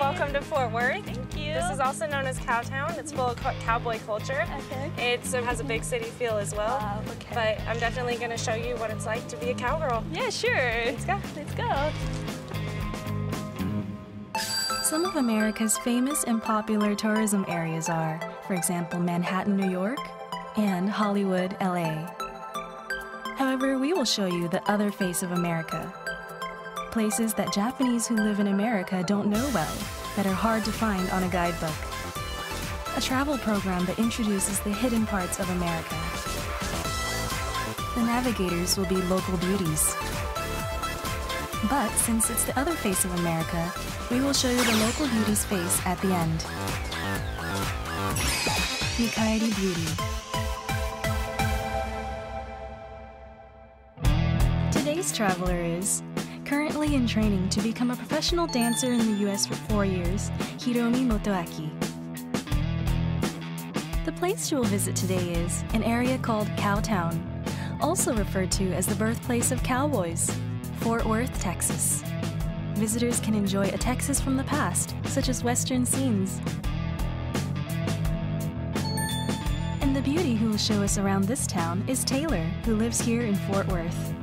welcome to Fort Worth. Thank you. This is also known as Cowtown. It's full of co- cowboy culture. Okay. It's, it has a big city feel as well. Wow, okay. But I'm definitely going to show you what it's like to be a cowgirl. Yeah, sure. Let's go. Let's go. Some of America's famous and popular tourism areas are, for example, Manhattan, New York, and Hollywood, LA. However, we will show you the other face of America. Places that Japanese who live in America don't know well, that are hard to find on a guidebook. A travel program that introduces the hidden parts of America. The navigators will be local beauties. But since it's the other face of America, we will show you the local beauty's face at the end. The Beauty. Today's traveler is currently in training to become a professional dancer in the US for four years, Hiromi Motoaki. The place she will visit today is an area called Cowtown, also referred to as the birthplace of cowboys, Fort Worth, Texas. Visitors can enjoy a Texas from the past, such as Western scenes. And the beauty who will show us around this town is Taylor, who lives here in Fort Worth.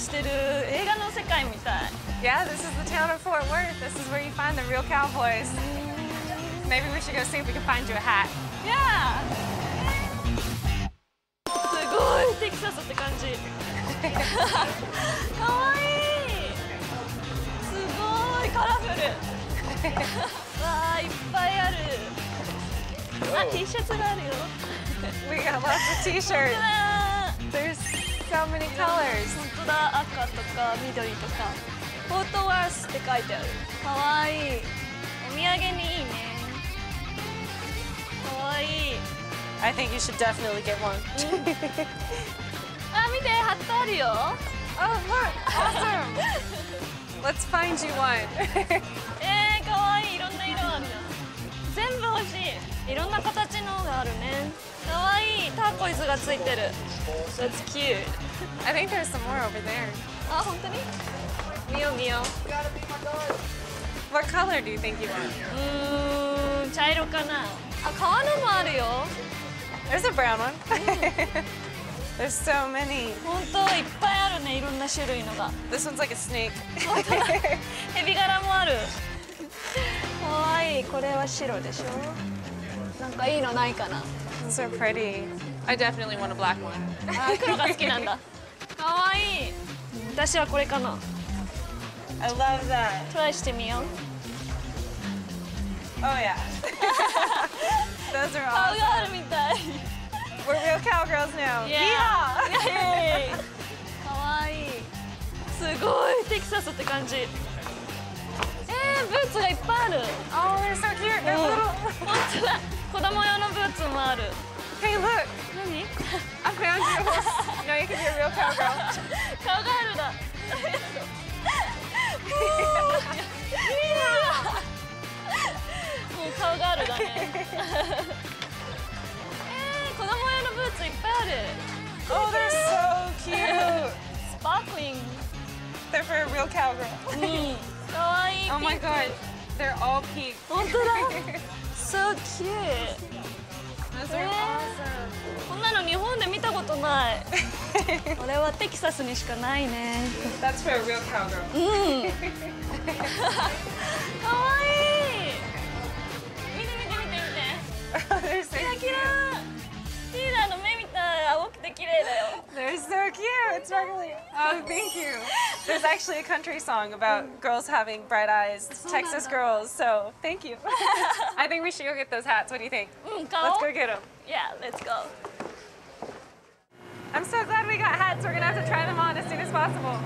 してる映画の世界みたい。 Yeah, this is the town of Fort Worth. This is where you find the real cowboys. Maybe we should go see if we can find you a hat. いやすごいテキサスって感じかわいいすごいカラフルわあいっぱいあるあ T シャツがあるよ We got lots of t-shirts. あ There's so many colors. 本当だ赤とか緑とかフォートワースって書いてあるかわいいお土産にいいねかわいい I think you should definitely get one. あ見て貼ってあるよ oh, look. Awesome. Let's find you one. えー、かわいいいろんな色ある全部欲 しいいろんな形のがあるねかわいいターコイズがついてる That's cute I think there's some more over there. あ本当に Mio, Mio. What color do you think you want? うーん茶色かなあ革のもあるよ There's a brown one. There's so many. 本当いっぱいあるねいろんな種類のが This one's like a snake. ヘビ柄もあるかわいいこれは白でしょなんかいいのないかな so pretty. I definitely want a black one. あ黒が好きなんだかわいい私はこれかな I love that. トライしてみよう Oh yeah. Those are 顔 awesome. があるみたい We're real cowgirls now. Yeah. イエーイかわいいすごいテキサスって感じえー、ブーツがいっぱいある Oh, they're so cute. They're little. 本当だ子供用のブーツもある Hey, look. 何 I found you. now you can be a real cowgirl. 顔があるだもう顔があるだねえー、子供用のブーツいっぱいある Oh, they're so cute. スパークリング They're for a real cowgirl. うんかわいい Oh my god. They're all pink. 本当だ So cute Those are awesome. こんなの日本で見たことないこれはテキサスにしかないね That's for a real cowgirl. うんかわいい見て見て見て見てキラキ.ラ 青くて綺麗だよ They're so cute. It's sparkly. Oh, thank you. There's actually a country song about girls having bright eyes, Texas girls. So thank you. I think we should go get those hats. What do you think? うん顔 Let's go get them. Yeah let's go I'm so glad we got hats. We're gonna have to try them on as soon as possible.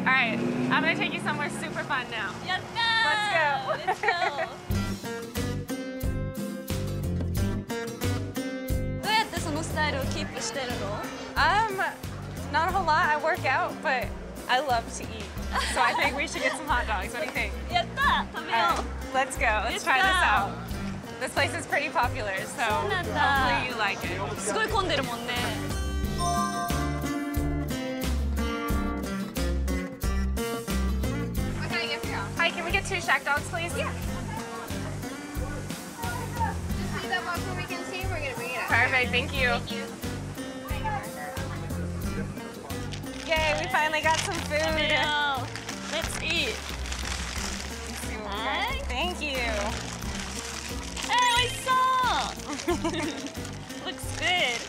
All right, I'm gonna take you somewhere super fun now. やったー Let's go. Let's go decide to keep the stable? Um, not a whole lot. I work out, but I love to eat. So I think we should get some hot dogs. What do you think? Alright, let's go. Let's try this out. This place is pretty popular, so hopefully you like it. Hi, can we get two shack dogs, please? Yeah. Perfect, thank you. Yay, we finally got some food. Let's eat. Thank you. えー、美味しそう Looks good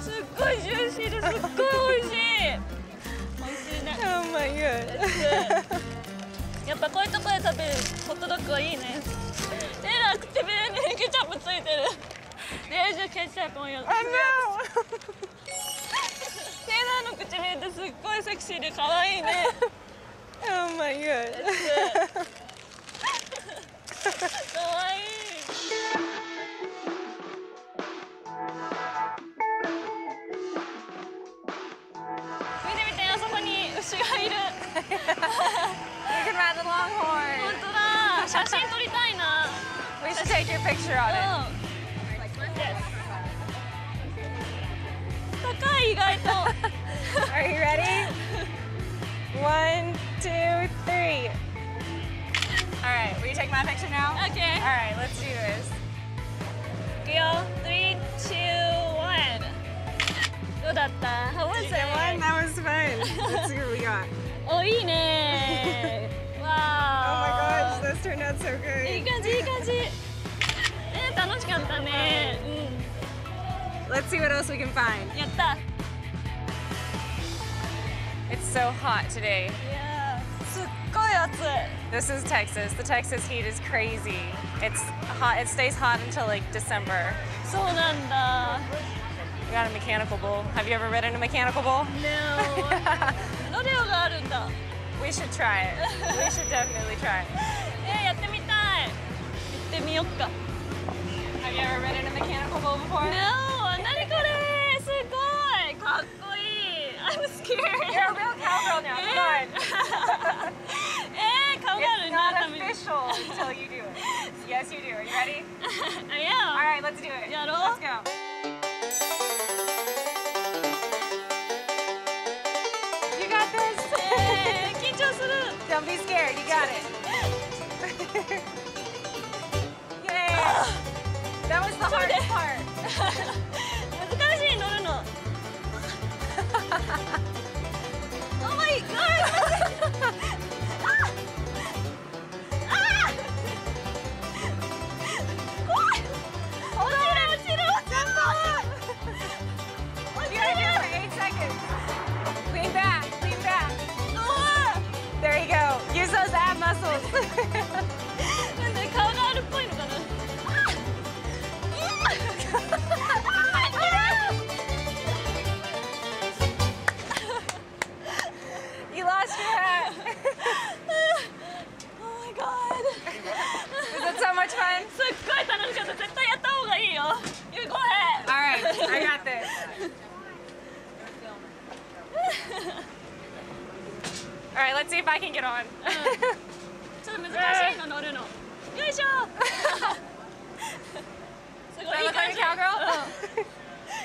すっごいジューシーですっごい美味しい美味しいね Oh my god. やっぱこういうとこで食べるホットドッグはいいねえケチャップついてる。レイジュケチャップもよ。あ、なお。テイラーの口見えてすっごいセクシーで可愛いね。oh my。your picture on it. うん高い意外と Are you ready? One, two, three. All right, will you take my picture now? OK All right, let's do this. いくよ3、2、1どうだった How was You get one? it? That was fun. Let's see what we got. おいいね Oh わ my gosh, those turned out so いい good. 感じいい感じえー、 楽しかったねう Let's see what else we can find. んやった It's so hot today. いやーすっごい暑い This is Texas. The Texas heat is crazy. It's hot. It stays hot until like December. そうなんだ We got a mechanical bull. Have you ever ridden a mechanical bull? No ロデオがあるんだ We should try it. We should definitely try it. えー、やってみたい行ってみよっか Have you ever ridden a mechanical bull before? No 何これすごいかっこいい I'm scared You're a real cowgirl now. Come on. えー、顔があ It's る not なために official until you do it. Yes, you do. Are you ready? あいや All right, let's do it. やろう Let's go. You got this. えー、緊張する Don't be scared. You got it. Yay. That was the hardest part. let's see if I can get on. ちょっと難しいの乗るのよいしょすご Do I いいい look 感 like じ a cowgirl?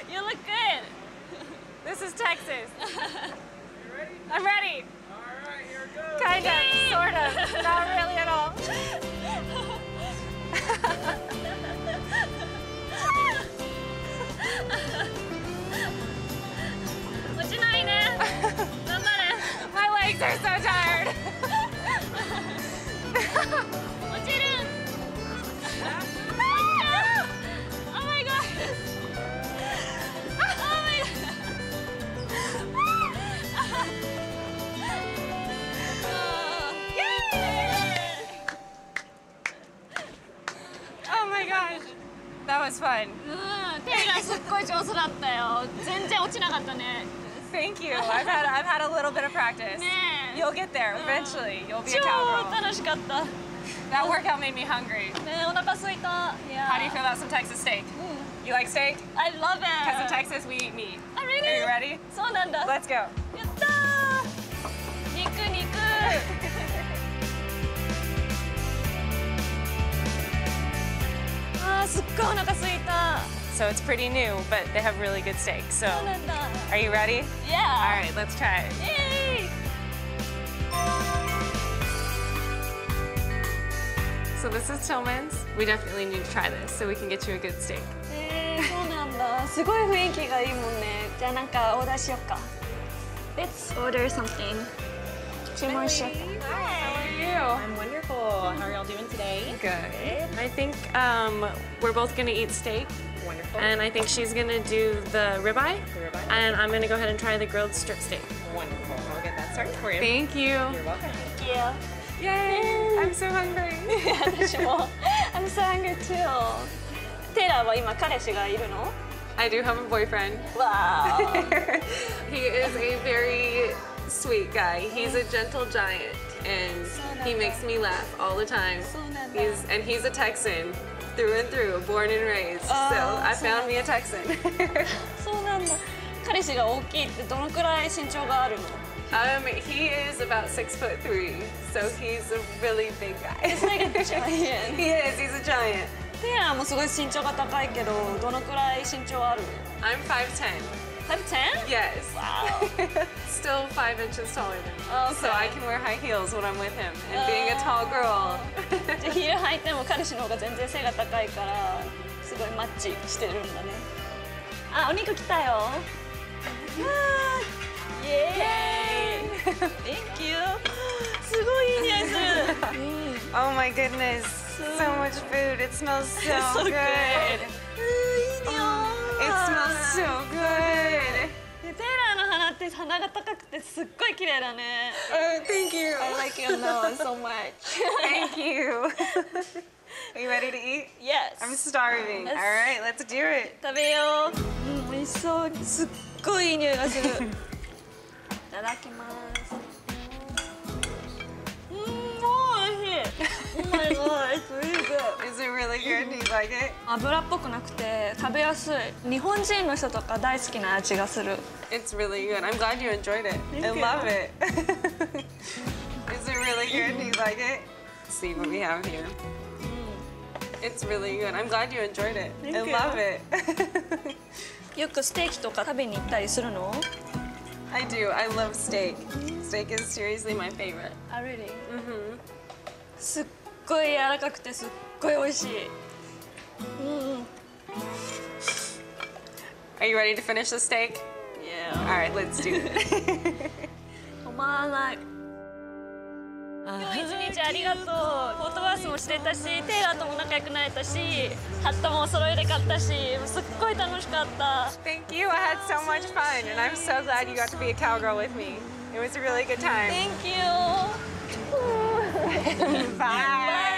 うん You look good This is Texas. I'm ready. Kind of, sort of, not really at all. 落ちないね頑張れ My legs are so tired. little bit of practice. ねえ You'll get there eventually. You'll be a 超 cowgirl. 楽しかったね That workout made me hungry. えお腹空いた Yeah How do you feel about some Texas steak? You like steak? I love it Because in Texas we eat meat. Ah, Are really? you ready? そうなんだ Let's go. やったー肉肉あーすっごいお腹空いた so it's pretty new, but they have really good steak. So, are you ready? Yeah. All right, let's try it. Yay! So this is Tillman's. We definitely need to try this so we can get you a good steak. そうなんだ。すごい雰囲気がいいもんね。じゃあなんかオーダーしよっか。Let's order something. Two more chef. Hi. How are you? I'm wonderful. How are y'all doing today? Good. I think um, we're both gonna eat steak. Wonderful. and I think she's gonna do the ribeye, The ribeye? and I'm gonna go ahead and try the grilled strip steak. Wonderful. I'll get that started for you. Thank you. You're welcome. Thank you Yay! I'm so hungry. 私も I'm so hungry too テイラーは今彼氏がいるの I do have a boyfriend. わー he is a very sweet guy. He's a gentle giant, and he makes me laugh all the time. He's and he's a Texan through and through, born and raised. so Oh, I so found me a Texan. そうなんだ彼氏が大きいってどのくらい身長があるの um, he is about six foot three, so he's a really big guy. It's like a giant he is. He's a giant. テイラーもすごい身長が高いけどどのくらい身長ある I'm 5'10". I'm 10? Yes. Wow. Still five inches taller than me. Okay. So I can wear high heels when I'm with him. And being a tall oh. girl. ヒール履いても彼氏の方が全然背が高いから、すごいマッチしてるんだね。あ、お肉来たよ。イエーイ Thank you. すごいいい匂いする。oh my goodness. So mm. much food. It smells so, so good. good. It smells so good. って鼻が高くてすっごい綺麗だね Oh, thank you. I like your nose so much Thank you. Are you ready to eat? Yes I'm starving. Yes. All right, let's do it. 食べよううん美味しそうすっごいいい匂いがするいただきます油っぽくなくて食べやすい日本人の人とか大好きな味がする It's really good. I'm glad you enjoyed it. I love it. Is it really good? Do you like it? See what we have here. It's really good. I'm glad you enjoyed it. I love it. よくステーキとか食べに行ったりするの I do. I love steak. Steak is seriously my favorite. あ really? hmm すっごい柔らかくてすっごい美味しいうんうん Are you ready to finish the steak? Yeah All right, let's do it. 止まらない今日一日ありがとうフォートバースもしてたしテイラーとも仲良くなれたしハットもお揃いで買ったしすっごい楽しかった Thank you. I had so much fun, and I'm so glad you got to be a cowgirl with me. It was a really good time. Thank you Bye. So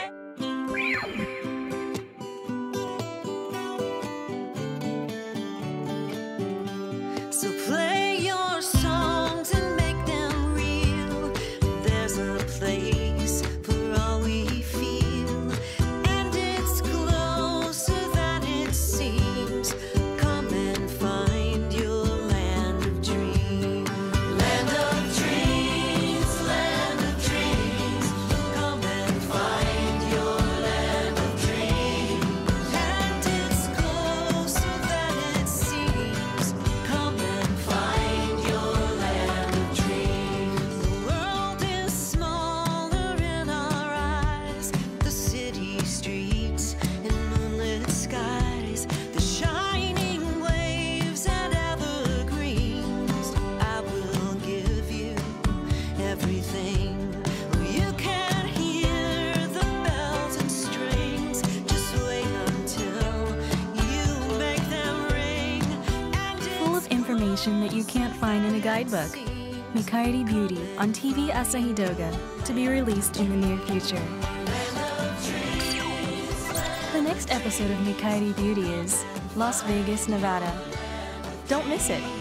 guidebook. Mikaeri Beauty on TV Asahi Doga to be released in the near future. The next episode of Mikaeri Beauty is Las Vegas, Nevada. Don't miss it.